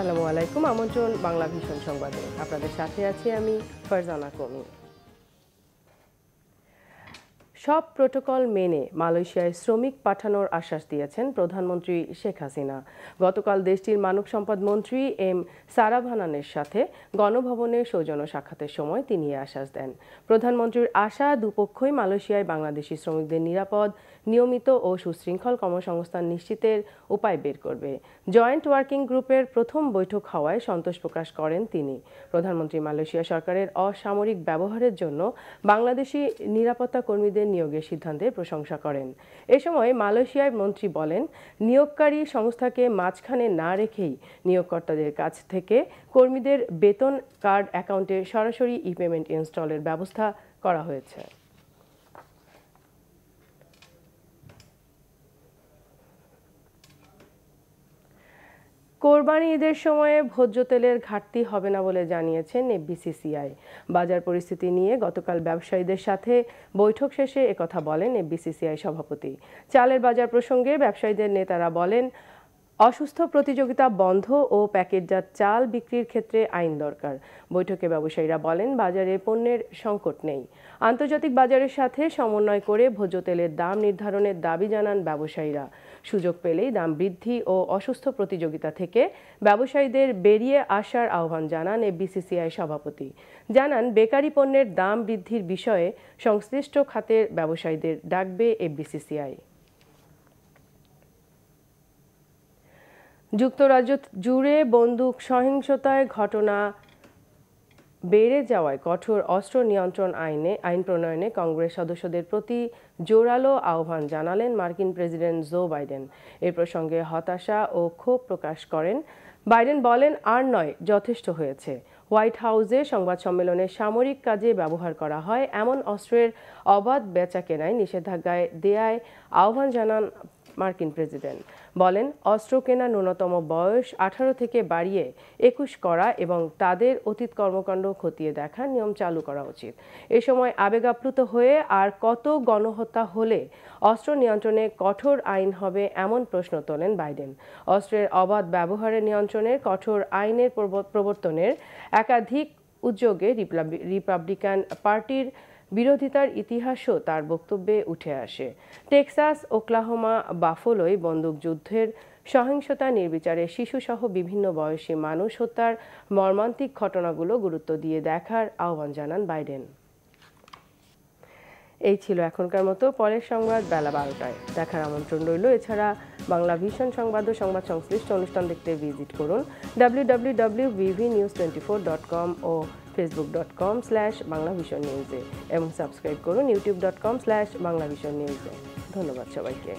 আসসালামু আলাইকুম আমন্ত্রণ বাংলা ভীষণ সংবাদে। আপনাদের সাথে আছি আমি ফারজানা কমি। সব প্রোটোকল মেনে মালয়েশিয়ায় শ্রমিক পাঠানোর আশ্বাস দিয়েছেন প্রধানমন্ত্রী শেখ হাসিনা। গতকাল দেশটির মানব সম্পদ মন্ত্রী এম সারাভানানের সাথে গণভবনে সৌজন্য সাক্ষাতের সময় তিনি আশ্বাস দেন। প্রধানমন্ত্রীর আশা দুপক্ষই মালয়েশিয়ায় বাংলাদেশি শ্রমিকদের নিরাপদ, নিয়মিত ও সুশৃঙ্খল কর্মসংস্থান নিশ্চিতের উপায় বের করবে। জয়েন্ট ওয়ার্কিং গ্রুপের প্রথম বৈঠক হওয়ায় সন্তোষ প্রকাশ করেন তিনি। প্রধানমন্ত্রী মালয়েশিয়া সরকারের অসামরিক ব্যবহারের জন্য বাংলাদেশি নিরাপত্তা কর্মীদের নিয়োগের সিদ্ধান্তের প্রশংসা করেন। এ সময় মালয়েশিয়ার মন্ত্রী বলেন, নিয়োগকারী সংস্থাকে মাঝখানে না রেখেই নিয়োগকর্তাদের কাছ থেকে কর্মীদের বেতন, কার্ড অ্যাকাউন্টে সরাসরি ই পেমেন্ট ইনস্টলের ব্যবস্থা করা হয়েছে। কোরবানি ঈদের সময়ে ভোজ্য তেলের ঘাটতি হবে না বলে জানিয়েছেন এফবিসিসিআই। বাজার পরিস্থিতি নিয়ে গতকাল ব্যবসায়ীদের সাথে বৈঠক শেষে একথা বলেন এফবিসিসিআই সভাপতি। চালের বাজার প্রসঙ্গে ব্যবসায়ীদের নেতারা বলেন অসুস্থ প্রতিযোগিতা বন্ধ ও প্যাকেটজাত চাল বিক্রির ক্ষেত্রে আইন দরকার। বৈঠকে ব্যবসায়ীরা বলেন, বাজারে পণ্যের সংকট নেই। আন্তর্জাতিক বাজারের সাথে সমন্বয় করে ভোজ্য তেলের দাম নির্ধারণের দাবি জানান ব্যবসায়ীরা। সুযোগ পেলেই দাম বৃদ্ধি ও অসুস্থ প্রতিযোগিতা থেকে ব্যবসায়ীদের বেরিয়ে আসার আহ্বান জানান এফবিসিসিআই সভাপতি। জানান, বেকারি পণ্যের দাম বৃদ্ধির বিষয়ে সংশ্লিষ্ট খাতের ব্যবসায়ীদের ডাকবে এফবিসিসিআই যুক্তরাজ্য জুড়ে বন্দুক সহিংসতায় ঘটনা বেড়ে যাওয়ায় কঠোর অস্ত্র নিয়ন্ত্রণ আইনে, আইন প্রণয়নে কংগ্রেস সদস্যদের প্রতি জোরালো আহ্বান জানালেন মার্কিন প্রেসিডেন্ট জো বাইডেন। এ প্রসঙ্গে হতাশা ও ক্ষোভ প্রকাশ করেন। বাইডেন বলেন, আর নয়, যথেষ্ট হয়েছে। হোয়াইট হাউসে সংবাদ সম্মেলনে সামরিক কাজে ব্যবহার করা হয়। এমন অস্ত্রের অবাধ বেচা কেনায় নিষেধাজ্ঞায় দেয়ায় আহ্বান জানান মার্কিন প্রেসিডেন্ট। বলেন, অস্ত্র কেনা ন্যূনতম বয়স আঠারো থেকে বাড়িয়ে একুশ করা এবং তাদের অতীত কর্মকাণ্ড খতিয়ে দেখার নিয়ম চালু করা উচিত। এ সময় আবেগাপ্লুত হয়ে আর কত গণহত্যা হলে অস্ত্র নিয়ন্ত্রণে কঠোর আইন হবে এমন প্রশ্ন তোলেন বাইডেন। অস্ত্রের অবাধ ব্যবহারের নিয়ন্ত্রণের, কঠোর আইনের প্রবর্তনের একাধিক উদ্যোগে রিপাবলিকান পার্টির বিরোধিতার ইতিহাসও তার বক্তব্যে উঠে আসে। টেক্সাস, ওক্লাহোমা, বাফলোয় বন্দুকযুদ্ধের সহিংসতা নির্বিচারে শিশুসহ বিভিন্ন বয়সী মানুষ হত্যার মর্মান্তিক ঘটনাগুলো গুরুত্ব দিয়ে দেখার আহ্বান জানান বাইডেন। এই ছিল এখনকার মতো পরের সংবাদ বেলা বারোটায়। দেখার আমন্ত্রণ রইল। এছাড়া বাংলা ভীষণ সংবাদ ও সংবাদ সংশ্লিষ্ট অনুষ্ঠান দেখতে ভিজিট করুন। W VV news twenty four dot com ও Facebook dot com slash Bangla vision নিউজে এবং সাবস্ক্রাইব করুন YouTube dot com slash Bangla vision নিউজে ধন্যবাদ সবাইকে।